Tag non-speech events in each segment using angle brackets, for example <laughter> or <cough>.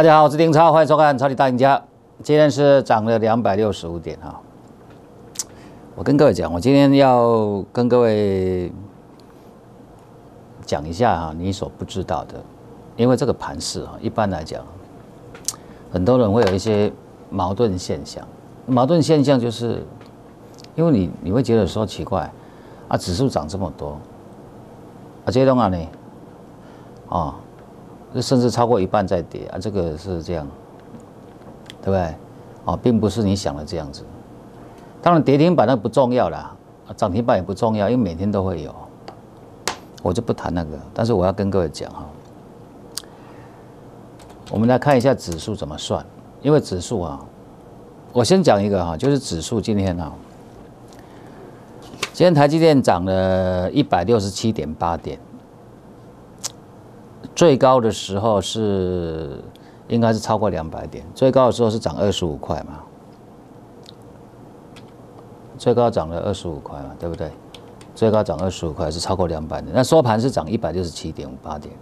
大家好，我是丁超，欢迎收看《超级大赢家》。今天是涨了两百六十五点哈。我跟各位讲，我今天要跟各位讲一下哈，你所不知道的，因为这个盘势哈，一般来讲，很多人会有一些矛盾现象。矛盾现象就是，因为你你会觉得说奇怪啊，指数涨这么多，啊，这些东西呢，啊。甚至超过一半在跌啊，这个是这样，对不对？哦，并不是你想的这样子。当然，跌停板那不重要啦，涨停板也不重要，因为每天都会有。我就不谈那个，但是我要跟各位讲哈，我们来看一下指数怎么算。因为指数啊，我先讲一个哈，就是指数今天啊，今天台积电涨了一百六十七点八点。最高的时候是应该是超过两百点，最高的时候是涨二十五块嘛，最高涨了二十五块嘛，对不对？最高涨二十五块是超过两百点，那收盘是涨一百六十七点五八点。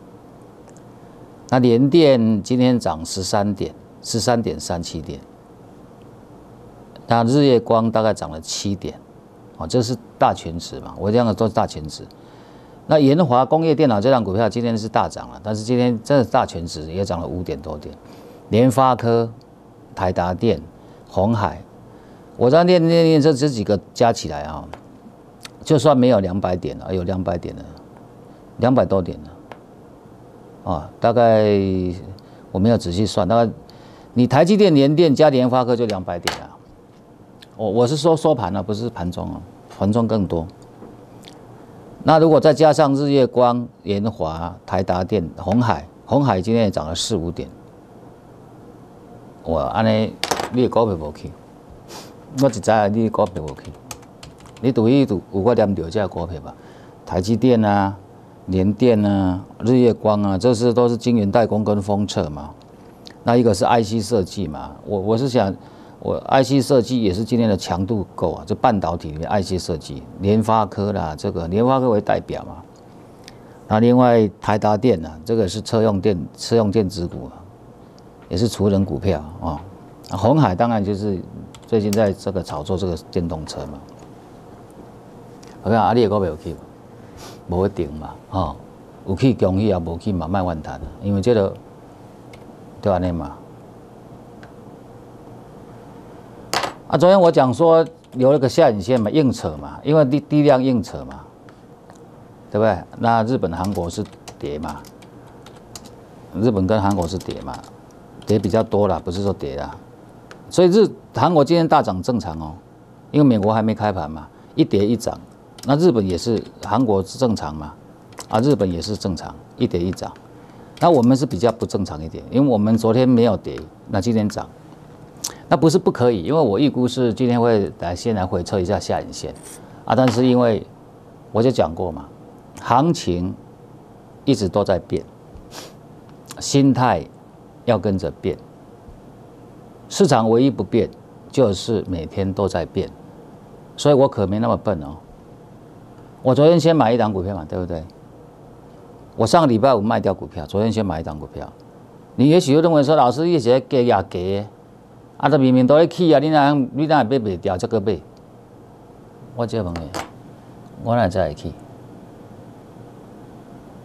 那联电今天涨十三点，十三点三七点。那日月光大概涨了七点，哦，这是大全值嘛？我这样的都是大全值。那延华工业电脑这张股票今天是大涨了，但是今天真的大全值也涨了五点多点。联发科、台达电、红海，我在念念念这这几个加起来啊，就算没有两百点了，有两百点了，两百多点了，啊，大概我没有仔细算，大概你台积电、联电加联发科就两百点了。我我是说收盘了，不是盘中啊，盘中更多。那如果再加上日月光、研华、台达电、红海，红海今天也涨了四五点。我，安尼你的股票无去，我只知你的股票无去。你赌一赌，有我念到这股票吧？台积电啊、联电啊、日月光啊，这是都是晶圆代工跟封测嘛。那一个是 IC 设计嘛，我我是想。我 IC 设计也是今天的强度够啊，这半导体里面 IC 设计，联发科啦，这个联发科为代表嘛。那另外台达电呢，这个是车用电车用电子股啊，也是除人股票啊。红海当然就是最近在这个炒作这个电动车嘛。我看阿里股票有去，无一定嘛，哈，有去恭喜也无去嘛，卖万谈，因为这个对安尼嘛。啊，昨天我讲说留了个下影线嘛，硬扯嘛，因为低低量硬扯嘛，对不对？那日本、韩国是跌嘛，日本跟韩国是跌嘛，跌比较多了，不是说跌啦。所以日韩国今天大涨正常哦，因为美国还没开盘嘛，一跌一涨。那日本也是，韩国是正常嘛，啊，日本也是正常，一跌一涨。那我们是比较不正常一点，因为我们昨天没有跌，那今天涨。那不是不可以，因为我预估是今天会来先来回测一下下影线，啊，但是因为我就讲过嘛，行情一直都在变，心态要跟着变，市场唯一不变就是每天都在变，所以我可没那么笨哦。我昨天先买一档股票嘛，对不对？我上个礼拜五卖掉股票，昨天先买一档股票，你也许会认为说，老师一直给呀给。啊！都明明都在起啊！你哪样？你哪会买袂掉？这个买？我这问你，我哪会起？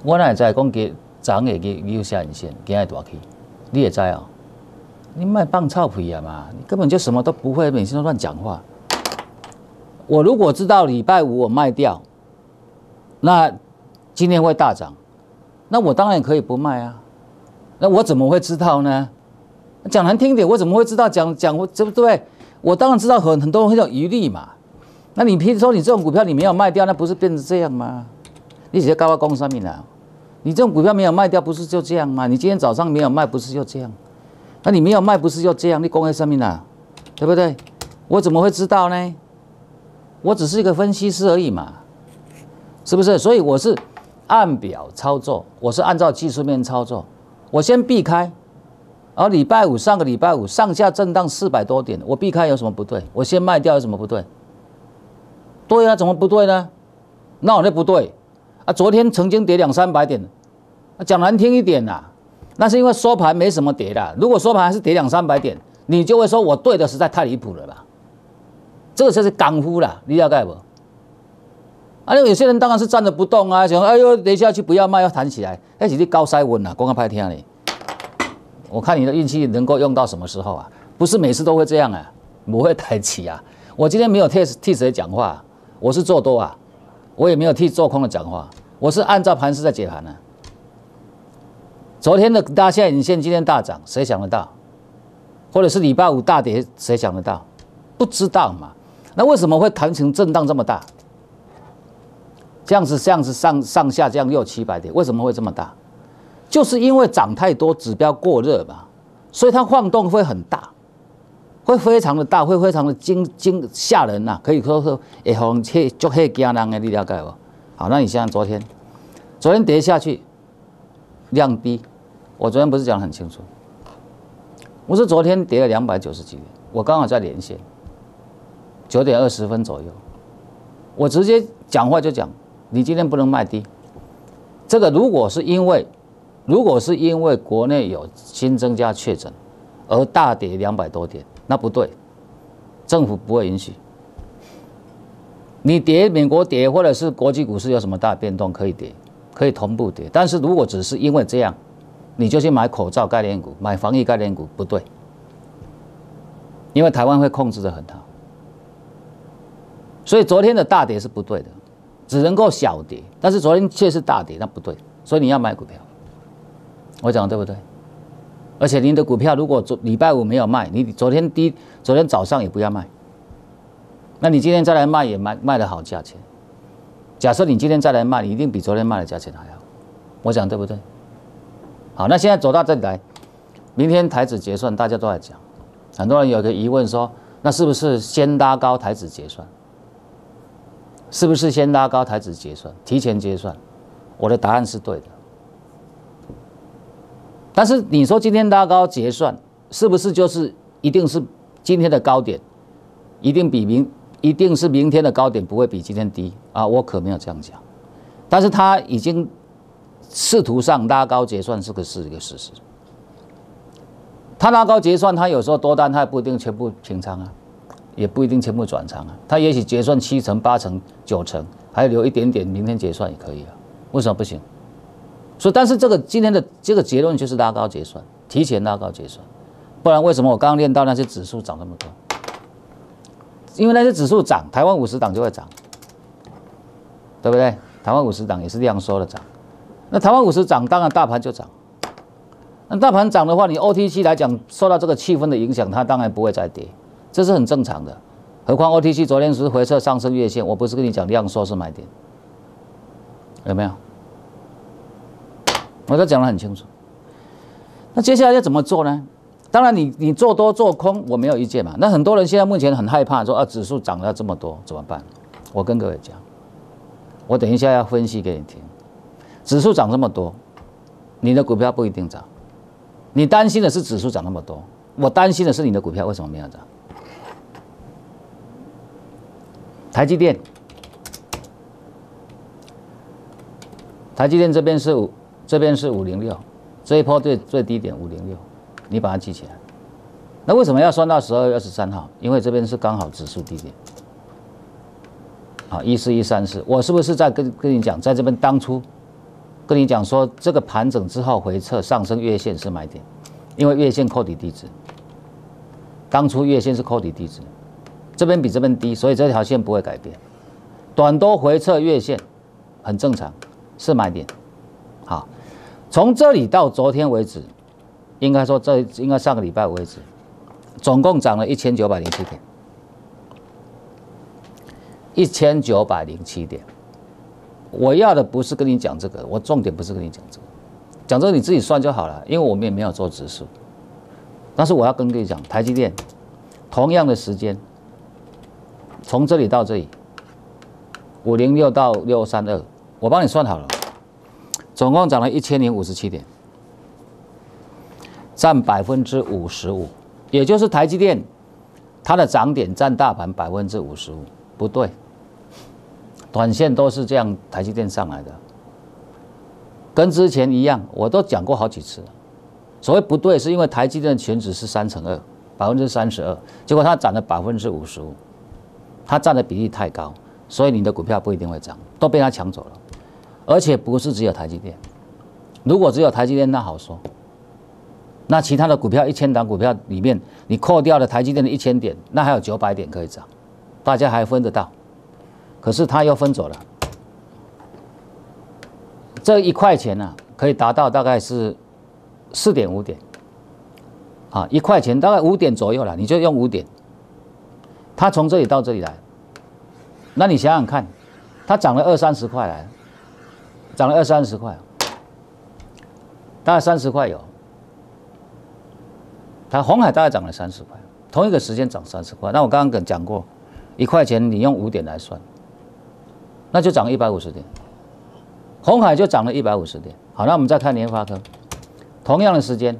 我哪会知讲给涨会去有下影线，今日大起？你也知哦？你卖棒臭屁啊嘛！你根本就什么都不会，每天都乱讲话。我如果知道礼拜五我卖掉，那今天会大涨，那我当然可以不卖啊。那我怎么会知道呢？讲难听点，我怎么会知道讲讲我对不对？我当然知道很很多人会有疑虑嘛。那你譬如说你这种股票你没有卖掉，那不是变成这样吗？你直接高高公上面了。你这种股票没有卖掉，不是就这样吗？你今天早上没有卖，不是就这样？那你没有卖，不是就这样？你公开上面了，对不对？我怎么会知道呢？我只是一个分析师而已嘛，是不是？所以我是按表操作，我是按照技术面操作，我先避开。而礼拜五上个礼拜五上下震荡四百多点，我避开有什么不对？我先卖掉有什么不对？对啊，怎么不对呢？那我那不对啊！昨天曾经跌两三百点，讲难听一点呐，那是因为收盘没什么跌的。如果收盘还是跌两三百点，你就会说我对的实在太离谱了吧？这个才是港夫啦，你了解不？啊，有些人当然是站着不动啊，想哎呦，跌下去不要卖，要弹起来，那是你高塞稳啊，公开拍天哩。我看你的运气能够用到什么时候啊？不是每次都会这样啊，不会抬起啊。我今天没有替替谁讲话，我是做多啊，我也没有替做空的讲话，我是按照盘势在解盘呢。昨天的大下影线，今天大涨，谁想得到？或者是礼拜五大跌，谁想得到？不知道嘛？那为什么会弹成震荡这么大？这样子，这样子上上下这样六七百点，为什么会这么大？就是因为涨太多，指标过热嘛，所以它晃动会很大，会非常的大，会非常的惊惊吓人呐，可以说是也很切就很惊人的，你了解不？好，那你像昨天，昨天跌下去，量低，我昨天不是讲很清楚？我是昨天跌了两百九十几点，我刚好在连线，九点二十分左右，我直接讲话就讲。你今天不能卖低，这个如果是因为，如果是因为国内有新增加确诊而大跌两百多点，那不对，政府不会允许。你跌，美国跌，或者是国际股市有什么大变动可以跌，可以同步跌。但是如果只是因为这样，你就去买口罩概念股、买防疫概念股，不对，因为台湾会控制的很好，所以昨天的大跌是不对的。只能够小跌，但是昨天却是大跌，那不对，所以你要买股票。我讲对不对？而且您的股票如果昨礼拜五没有卖，你昨天低，昨天早上也不要卖。那你今天再来卖也卖卖的好价钱。假设你今天再来卖，你一定比昨天卖的价钱还好。我讲对不对？好，那现在走到这里来，明天台指结算，大家都在讲，很多人有个疑问说，那是不是先拉高台指结算？是不是先拉高台子结算，提前结算？我的答案是对的。但是你说今天拉高结算，是不是就是一定是今天的高点，一定比明，一定是明天的高点不会比今天低啊？我可没有这样讲。但是他已经试图上拉高结算，这个是一个事实。他拉高结算，他有时候多单，他也不一定全部平仓啊。也不一定全部转仓啊，他也许结算七成、八成、九成，还留一点点，明天结算也可以啊。为什么不行？所以，但是这个今天的这个结论就是拉高结算，提前拉高结算，不然为什么我刚刚练到那些指数涨那么多？因为那些指数涨，台湾五十档就会涨，对不对？台湾五十档也是量缩的涨，那台湾五十涨，当然大盘就涨。那大盘涨的话，你 OTC 来讲，受到这个气氛的影响，它当然不会再跌。这是很正常的，何况 OTC 昨天是回撤上升月线，我不是跟你讲量缩是买点，有没有？我都讲得很清楚。那接下来要怎么做呢？当然，你你做多做空我没有意见嘛。那很多人现在目前很害怕，说啊指数涨了这么多怎么办？我跟各位讲，我等一下要分析给你听。指数涨这么多，你的股票不一定涨。你担心的是指数涨那么多，我担心的是你的股票为什么没有涨？台积电，台积电这边是五，这边是五零六，这一波最最低点五零六，你把它记起来。那为什么要算到十二月二十三号？因为这边是刚好指数低点，好一四一三四，我是不是在跟跟你讲，在这边当初跟你讲说，这个盘整之后回撤上升月线是买点，因为月线扣底低值，当初月线是扣底低值。这边比这边低，所以这条线不会改变。短多回撤月线很正常，是买点。从这里到昨天为止，应该说这应该上个礼拜为止，总共涨了一千九百零七点，一千九百零七点。我要的不是跟你讲这个，我重点不是跟你讲这个，讲这个你自己算就好了，因为我们也没有做指数。但是我要跟你讲，台积电同样的时间。从这里到这里，五零六到六三二，我帮你算好了，总共涨了一千零五十七点，占百分之五十五，也就是台积电它的涨点占大盘百分之五十五，不对，短线都是这样，台积电上来的，跟之前一样，我都讲过好几次，所谓不对，是因为台积电的全值是三乘二，百分之三十二，结果它涨了百分之五十五，它占的比例太高，所以你的股票不一定会涨，都被它抢走了。而且不是只有台积电，如果只有台积电那好说，那其他的股票一千档股票里面，你扣掉了台积电的一千点，那还有九百点可以涨，大家还分得到。可是它又分走了，这一块钱呢，可以达到大概是。四点五点，啊，一块钱大概五点左右了，你就用五点。它从这里到这里来，那你想想看，它涨了二三十块来，涨了二三十块，大概三十块有。它红海大概涨了三十块，同一个时间涨三十块。那我刚刚跟讲过，一块钱你用五点来算，那就涨一百五十点。红海就涨了一百五十点。好，那我们再看联发科。同样的时间，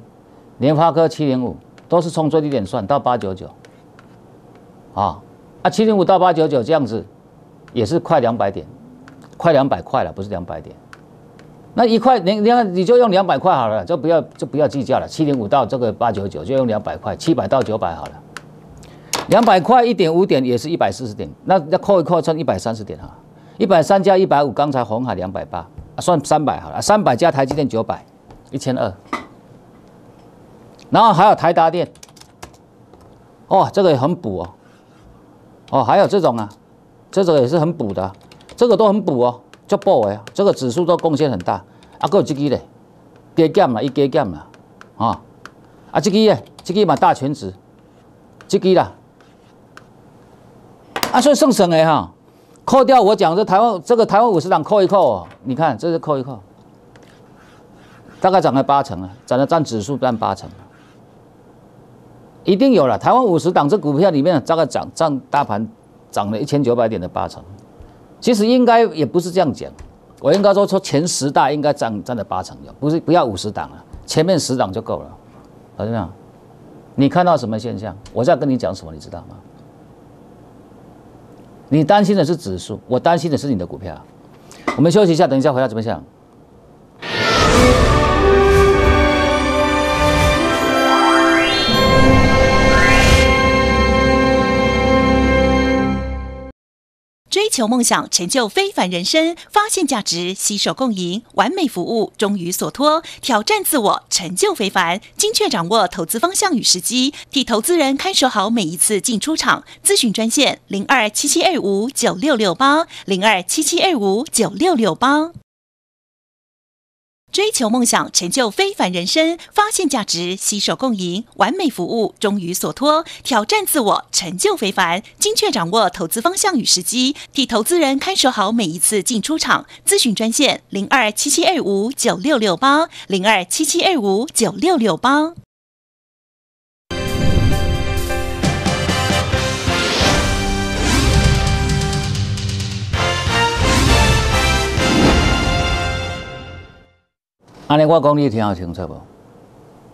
联发科七零五都是从最低点算到八九九，啊啊七零五到八九九这样子，也是快两百点，快两百块了，不是两百点。那一块你你看你就用两百块好了，就不要就不要计较了。七零五到这个八九九就用两百块，七百到九百好了。两百块一点五点也是一百四十点，那要扣一扣算一百三十点哈。一百三加一百五，刚才红海两百八，算三百好了。三百加台积电九百。一千二，然后还有台达电，哦，这个也很补哦，哦，还有这种啊，这种也是很补的，这个都很补哦，就爆哎，这个指数都贡献很大，啊，还有这个嘞，加减嘛，一加减嘛，啊，啊，这个嘞，这个嘛大全值，这个啦，啊，所以剩省的哈，扣掉我讲这台湾这个台湾五十档扣一扣，你看这是扣一扣。大概涨了八成啊，涨了占指数占八成一定有了。台湾五十档这股票里面，大概涨占大盘涨了一千九百点的八成。其实应该也不是这样讲，我应该说说前十大应该占占了八成有，不是不要五十档了，前面十档就够了。好像你看到什么现象？我在跟你讲什么，你知道吗？你担心的是指数，我担心的是你的股票。我们休息一下，等一下回来怎么想？追求梦想，成就非凡人生，发现价值，携手共赢，完美服务，忠于所托，挑战自我，成就非凡，精确掌握投资方向与时机，替投资人看守好每一次进出场。咨询专线零二七七二五九六六八零二七七二五九六六八。追求梦想，成就非凡人生，发现价值，携手共赢，完美服务，忠于所托，挑战自我，成就非凡，精确掌握投资方向与时机，替投资人看守好每一次进出场。咨询专线零二七七二五九六六八零二七七二五九六六八。阿联国公你听好清楚不？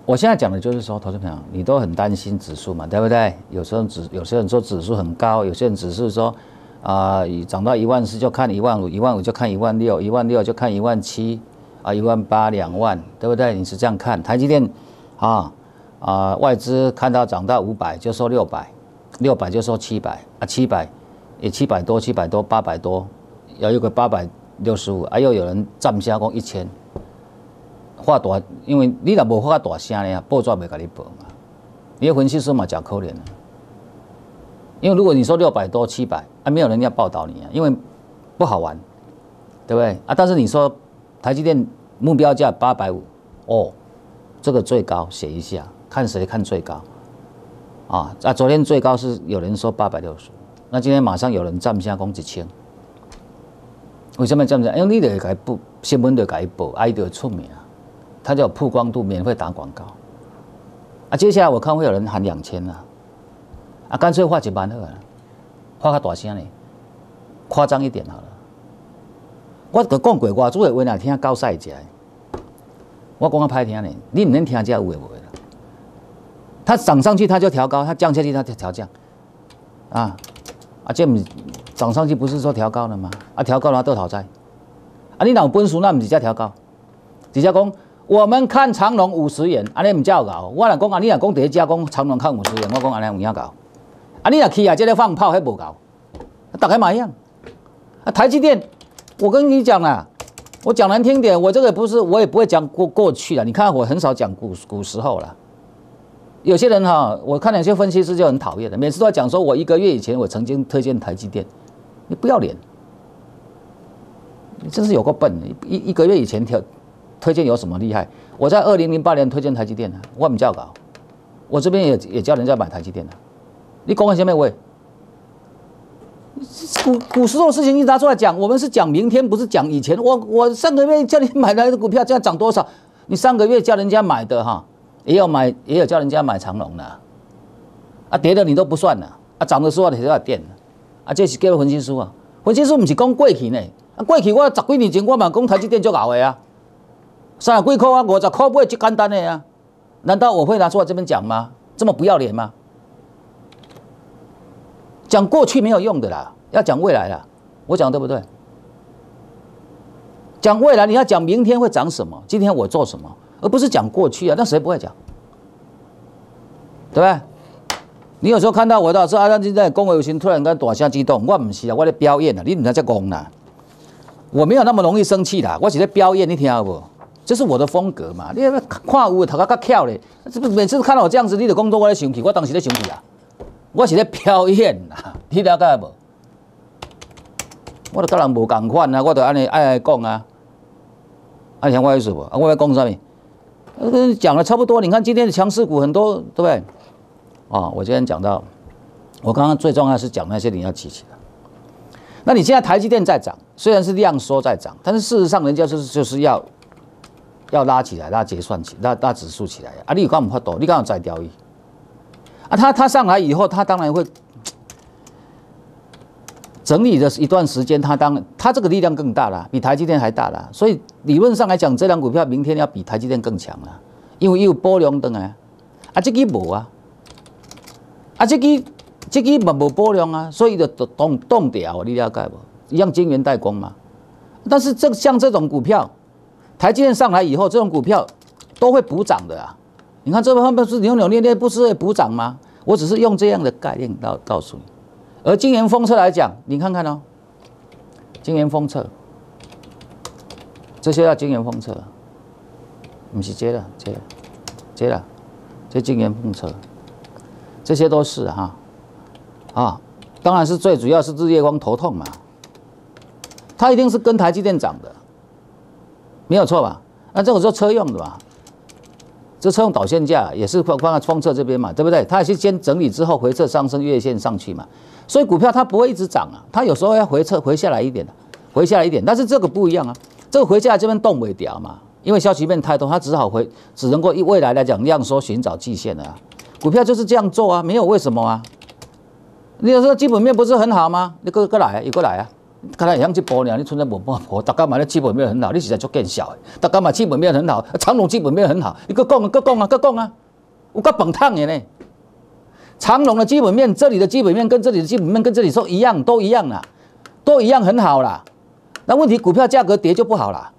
我现在讲的就是说，投资朋友，你都很担心指数嘛，对不对？有时候指，有些人说指数很高，有些人只是说，啊，涨到一万四就看一万五，一万五就看一万六，一万六就看一万七，啊，一万八两万，对不对？你是这样看？台积电，啊啊，外资看到涨到五百就说六百，六百就说七百，啊，七百也七百多，七百多，八百多，有一个八百六十五，啊，又有人站下讲一千。话大，因为你若无话大声咧，报纸袂甲你报嘛。你的分析师嘛，讲可怜因为如果你说六百多、七百，啊，没有人要报道你啊，因为不好玩，对不对啊？但是你说台积电目标价八百五，哦，这个最高写一下，看谁看最高啊？啊，昨天最高是有人说八百六十，那今天马上有人站下攻一千，为什么这样子？因为你得改报新闻得改报，爱得出名。它叫曝光度，免费打广告啊！接下来我看会有人喊两千啊，啊，干脆画几万好了，画个大声嘞，夸张一点好了。我讲过，我主的话哪听高赛者，我讲个歹听嘞，你唔能听这有话无啦。它涨上去它就调高，它降下去它就调降，啊啊，这唔涨上去不是说调高了吗？啊，调高了都讨债，啊，你哪有本事那唔直接调高，直接讲。我们看长隆五十元，安尼唔叫搞。我来讲啊，你若讲第一家讲长隆看五十元，我讲安尼唔要搞。啊，你若去啊，这个放炮还无搞，大概嘛一样。啊，台积电，我跟你讲啦，我讲难听点，我这个不是，我也不会讲过过去了。你看我很少讲古古时候了。有些人哈，我看有些分析师就很讨厌的，每次都要讲说，我一个月以前我曾经推荐台积电，你不要脸，你真是有个笨，一一个月以前推推荐有什么厉害？我在二零零八年推荐台积电的，我唔叫搞，我这边也也叫人家买台积电的，你讲下面位？股股市的事情一拿出来讲，我们是讲明天，不是讲以前。我我上个月叫你买来的股票，这样涨多少？你上个月叫人家买的哈？也有买，也有叫人家买长龙的，啊跌的你都不算了，啊涨的时候你就要垫啊这是叫分析师啊，分析师不是讲过去呢，啊过去我十几年前我嘛讲台积电就搞的啊，三十几块啊五十块不会就简单的呀，难道我会拿出来这边讲吗？这么不要脸吗？讲过去没有用的啦，要讲未来啦，我讲对不对？讲未来你要讲明天会涨什么，今天我做什么？而不是讲过去啊，那谁不会讲？对不对？你有时候看到我到说啊，那现在公维有心突然间大声激动，我不是啊，我在表演啊，你唔在这讲啦。我没有那么容易生气啦，我是在表演，你听到不？这是我的风格嘛。你看有头壳较巧咧，这不每次看到我这样子，你的工作我在生气，我当时在生气啊。我是在表演啊，<laughs> 你了解不？我都跟人无共款啊，我都安尼爱爱讲啊。啊，听我意思不？啊，我要讲啥物？呃，讲了差不多，你看今天的强势股很多，对不对？啊，我今天讲到，我刚刚最重要是讲那些你要记起来。那你现在台积电在涨，虽然是量缩在涨，但是事实上人家就是就是要要拉起来，拉结算起，拉拉指数起来啊！你有刚唔发多，你刚好在钓鱼啊！它它上来以后，它当然会 <tsk> 整理的一段时间，它当它这个力量更大了，比台积电还大了，所以。理论上来讲，这张股票明天要比台积电更强了，因为有波量灯啊，啊，这个无啊，啊，这个这个嘛无波量啊，所以就动动掉，你了解不？一样晶圆代工嘛。但是这像这种股票，台积电上来以后，这种股票都会补涨的啊。你看这方不是扭扭捏捏，不是会补涨吗？我只是用这样的概念告告诉你。而晶圆封测来讲，你看看哦，晶圆封测。这些要经验封测，不是接了，接了，接了，这经验封测，这些都是哈，啊，当然是最主要是日月光头痛嘛，它一定是跟台积电涨的，没有错吧？那这个是车用的吧，这车用导线架也是放放在封测这边嘛，对不对？它也是先整理之后回撤上升月线上去嘛，所以股票它不会一直涨啊，它有时候要回撤回下来一点的，回下来一点，但是这个不一样啊。这个回下来这边动不掉嘛，因为消息面太多，它只好回，只能够以未来来讲量缩寻找季线的啊。股票就是这样做啊，没有为什么啊。你有说基本面不是很好吗？你过过来，你过来啊。看来像这波呢，你存在无半波，大家买的基本面很好，你实在做更小诶。大家买基本面很好，长隆基本面很好，你搁讲啊，搁讲啊，搁讲啊，我搁本烫的呢。长隆的基本面，这里的基本面跟这里的基本面跟这里说一样，都一样啦，都一样很好啦。那问题股票价格跌就不好啦。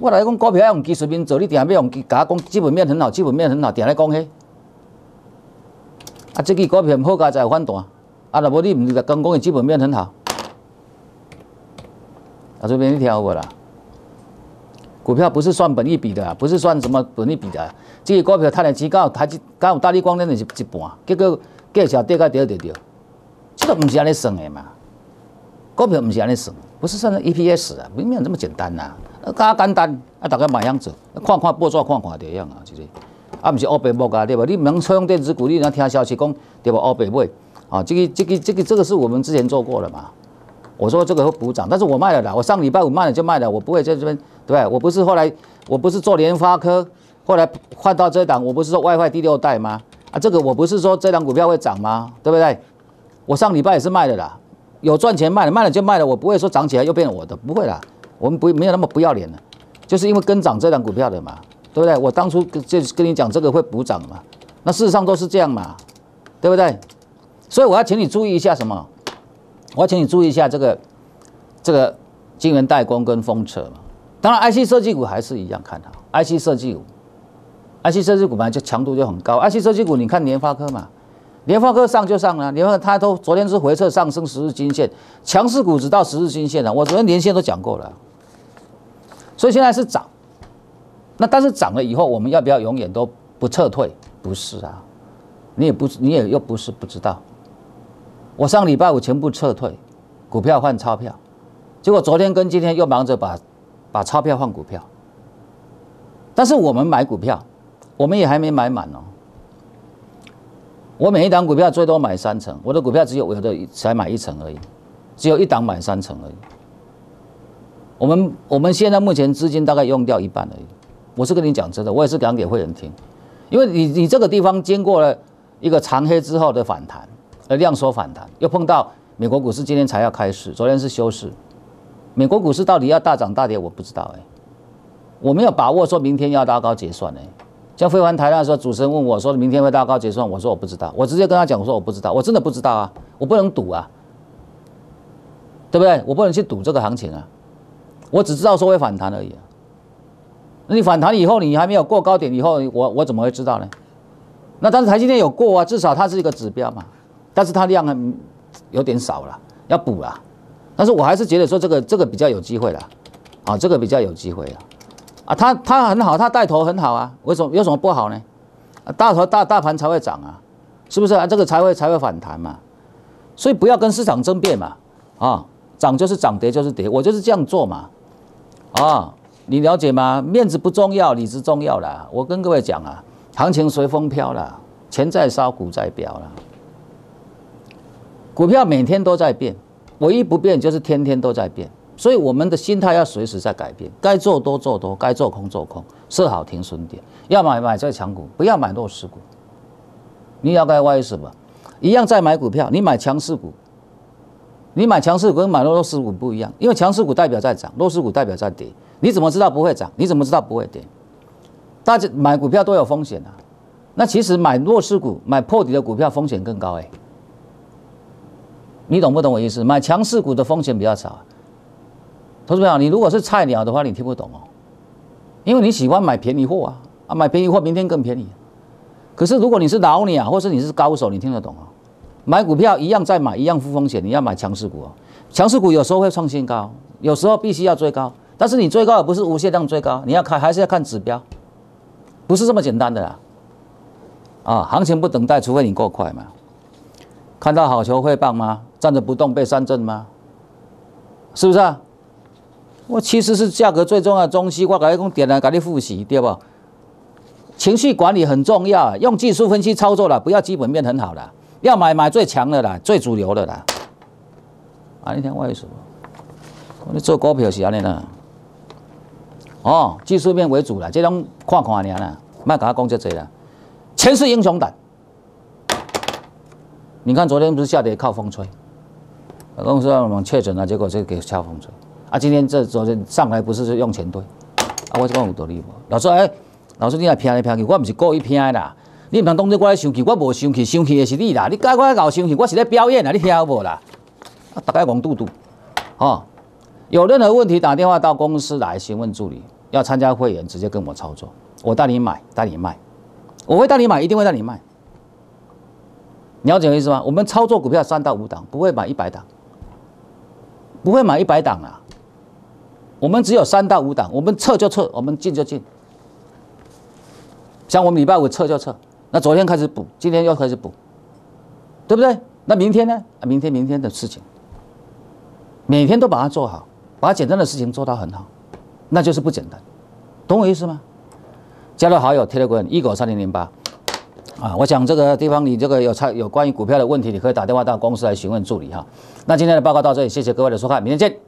我来讲股票要用技术面做，你定要用甲我讲基本面很好，基本面很好，定来讲嘿。啊，这支股票好，价才反弹。啊，若无你唔是讲讲基本面很好。啊，这边你听好无啦？股票不是算本益比的，啊不是算什么本益比的。这个股票赚的钱高，台积高有大力光，那是一半，结果价钱跌到跌跌跌，这个不是安尼算的嘛？股票不是安尼算。不是算的 EPS 啊，没有这么简单呐，加简单啊，大家买样子，看看报纸看看就样啊，就是，啊，不是乌白木啊，对吧？你能用电子股，你能听消息讲，对吧？乌白买啊，这个这个这个这个是我们之前做过的嘛。我说这个会补涨，但是我卖了啦，我上礼拜五卖了就卖了，我不会在这边，对？我不是后来我不是做联发科，后来换到这档，我不是说 WiFi 第六代吗？啊，这个我不是说这档股票会涨吗？对不对？我上礼拜也是卖的啦。有赚钱卖了，卖了就卖了，我不会说涨起来又变我的，不会啦。我们不没有那么不要脸的，就是因为跟涨这档股票的嘛，对不对？我当初就跟你讲这个会补涨嘛，那事实上都是这样嘛，对不对？所以我要请你注意一下什么？我请你注意一下这个这个晶圆代工跟封测嘛。当然，IC 设计股还是一样看好 IC 设计股，IC 设计股本来就强度就很高，IC 设计股你看联发科嘛，联发科上就上了，联发科它都昨天是回撤上升十日均线，强势股直到十日均线了，我昨天连线都讲过了，所以现在是涨，那但是涨了以后，我们要不要永远都不撤退？不是啊，你也不你也又不是不知道，我上礼拜五全部撤退，股票换钞票，结果昨天跟今天又忙着把把钞票换股票。但是我们买股票，我们也还没买满哦。我每一档股票最多买三成，我的股票只有有的才买一成而已，只有一档买三成而已。我们我们现在目前资金大概用掉一半而已。我是跟你讲真的，我也是讲给会员听，因为你你这个地方经过了一个长黑之后的反弹，呃量缩反弹，又碰到美国股市今天才要开市，昨天是休市。美国股市到底要大涨大跌，我不知道哎。我没有把握说明天要拉高结算呢。像飞凡台那时候，主持人问我说明天会拉高结算，我说我不知道，我直接跟他讲我说我不知道，我真的不知道啊，我不能赌啊，对不对？我不能去赌这个行情啊，我只知道说会反弹而已啊。那你反弹以后，你还没有过高点以后，我我怎么会知道呢？那但是台积电有过啊，至少它是一个指标嘛，但是它量很有点少了，要补了。但是我还是觉得说这个这个比较有机会了，啊，这个比较有机会了。啊，它它很好，它带头很好啊，为什么有什么不好呢？大头大大盘才会涨啊，是不是啊？这个才会才会反弹嘛，所以不要跟市场争辩嘛，啊，涨就是涨，跌就是跌，我就是这样做嘛，啊，你了解吗？面子不重要，理智重要啦。我跟各位讲啊，行情随风飘了，钱在烧，股在飙了，股票每天都在变，唯一不变就是天天都在变。所以我们的心态要随时在改变，该做多做多，该做空做空，设好停损点。要买买在强股，不要买弱势股。你要该为什么？一样在买股票，你买强势股，你买强势股跟买弱势股不一样，因为强势股代表在涨，弱势股代表在跌。你怎么知道不会涨？你怎么知道不会跌？大家买股票都有风险啊。那其实买弱势股、买破底的股票风险更高哎。你懂不懂我意思？买强势股的风险比较少。投资朋友，你如果是菜鸟的话，你听不懂哦，因为你喜欢买便宜货啊，啊，买便宜货明天更便宜。可是如果你是老鸟，或是你是高手，你听得懂哦。买股票一样在买，一样付风险，你要买强势股哦。强势股有时候会创新高，有时候必须要追高，但是你追高也不是无限量追高，你要看还是要看指标，不是这么简单的啦。啊，行情不等待，除非你够快嘛。看到好球会棒吗？站着不动被三振吗？是不是啊？我其实是价格最重要的东西，我改讲点来给你复习，对不？情绪管理很重要，用技术分析操作了，不要基本面很好了，要买买最强的啦，最主流的啦。啊，你听我意思，你做股票是安尼啦。哦，技术面为主啦，这种看看尔啦，卖跟他讲这多啦。钱是英雄胆，你看昨天不是下跌靠风吹，公司让我们确诊了，结果就给敲风吹。啊，今天这昨天上来不是用钱堆，啊，我讲有道理无？老师，哎，老师你来骗来骗去，我不是故意骗的啦。你唔通当作我来生气，我无生气，生气的是你啦。你该我搞生气，我是在表演啦，你听无啦？啊，大概王嘟嘟，哦，有任何问题打电话到公司来询问助理，要参加会员直接跟我操作，我带你买，带你卖，我会带你买，一定会带你卖。了解我意思吗？我们操作股票三到五档，不会买一百档，不会买一百档啊。我们只有三到五档，我们撤就撤，我们进就进。像我们礼拜五撤就撤，那昨天开始补，今天又开始补，对不对？那明天呢？啊，明天明天的事情，每天都把它做好，把简单的事情做到很好，那就是不简单，懂我意思吗？加入好友，Telegram 一九三零零八啊，我想这个地方你这个有差有关于股票的问题，你可以打电话到公司来询问助理哈。那今天的报告到这里，谢谢各位的收看，明天见。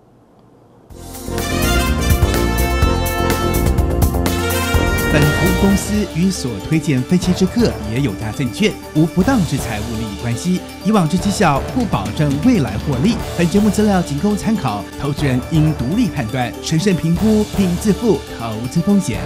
本服务公司与所推荐分期之客也有大证券无不当之财务利益关系，以往之绩效不保证未来获利。本节目资料仅供参考，投资人应独立判断、审慎评估并自负投资风险。